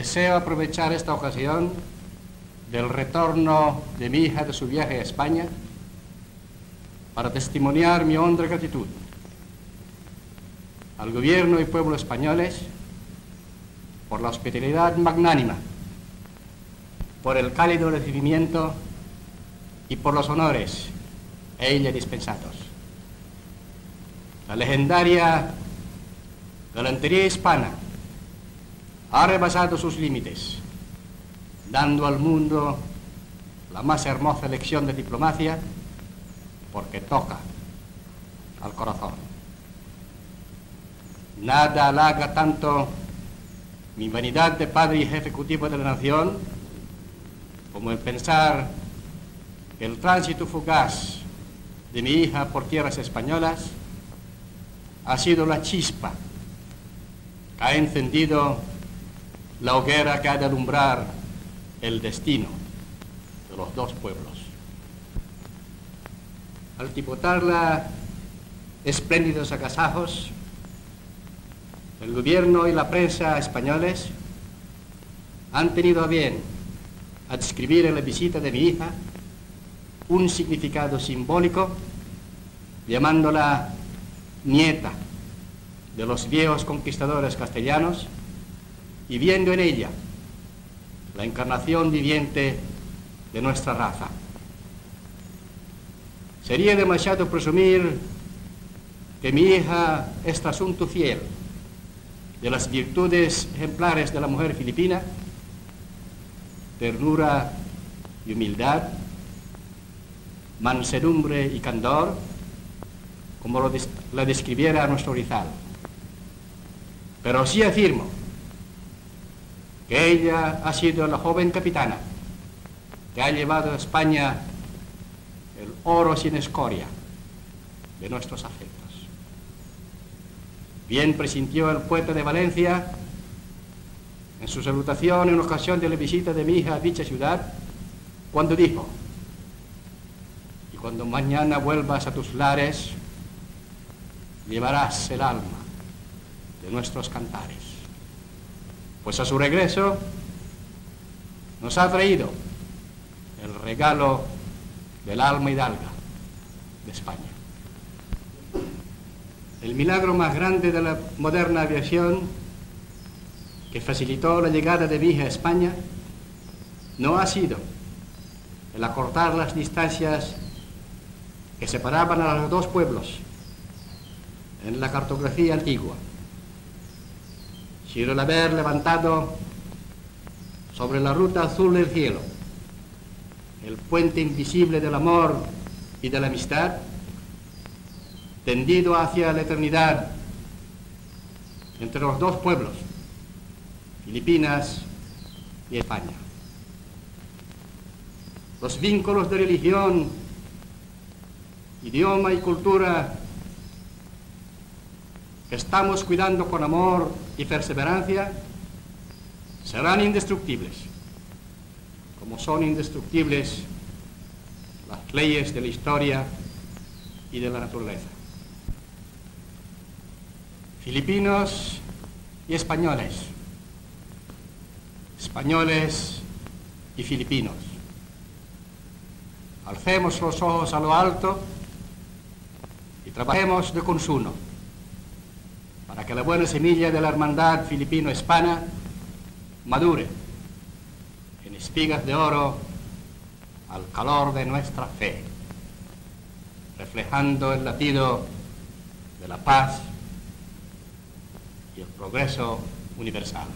Deseo aprovechar esta ocasión del retorno de mi hija de su viaje a España para testimoniar mi honda gratitud al gobierno y pueblo españoles por la hospitalidad magnánima, por el cálido recibimiento y por los honores a ella dispensados. La legendaria galantería hispana ha rebasado sus límites, dando al mundo la más hermosa lección de diplomacia porque toca al corazón. Nada halaga tanto mi vanidad de padre y ejecutivo de la nación como el pensar que el tránsito fugaz de mi hija por tierras españolas ha sido la chispa que ha encendido la hoguera que ha de alumbrar el destino de los dos pueblos. Al tipotarla espléndidos agasajos, el gobierno y la prensa españoles han tenido a bien adscribir en la visita de mi hija un significado simbólico, llamándola nieta de los viejos conquistadores castellanos y viendo en ella la encarnación viviente de nuestra raza. Sería demasiado presumir que mi hija es asunto fiel de las virtudes ejemplares de la mujer filipina, ternura y humildad, mansedumbre y candor, como la describiera nuestro Rizal. Pero sí afirmo que ella ha sido la joven capitana que ha llevado a España el oro sin escoria de nuestros afectos. Bien presintió el poeta de Valencia en su salutación en ocasión de la visita de mi hija a dicha ciudad, cuando dijo, y cuando mañana vuelvas a tus lares, llevarás el alma de nuestros cantares. Pues a su regreso nos ha traído el regalo del alma hidalga de España. El milagro más grande de la moderna aviación que facilitó la llegada de mi hija a España no ha sido el acortar las distancias que separaban a los dos pueblos en la cartografía antigua, sino el haber levantado sobre la ruta azul del cielo el puente invisible del amor y de la amistad tendido hacia la eternidad entre los dos pueblos, Filipinas y España. Los vínculos de religión, idioma y cultura estamos cuidando con amor y perseverancia serán indestructibles, como son indestructibles las leyes de la historia y de la naturaleza. Filipinos y españoles, españoles y filipinos. Alcemos los ojos a lo alto y trabajemos de consuno para que la buena semilla de la hermandad filipino-hispana madure en espigas de oro al calor de nuestra fe, reflejando el latido de la paz y el progreso universal.